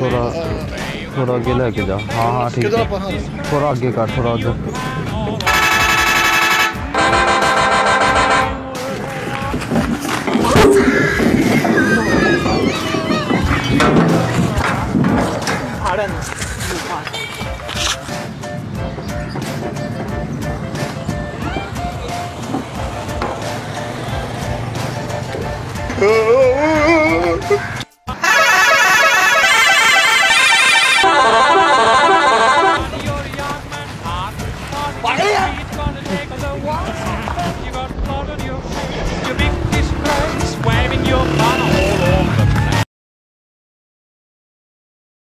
थोड़ा थोड़ा आगे लेके जा हाँ हाँ ठीक है। हाँ थोड़ा आगे कर थोड़ा आगे Oh, Maria!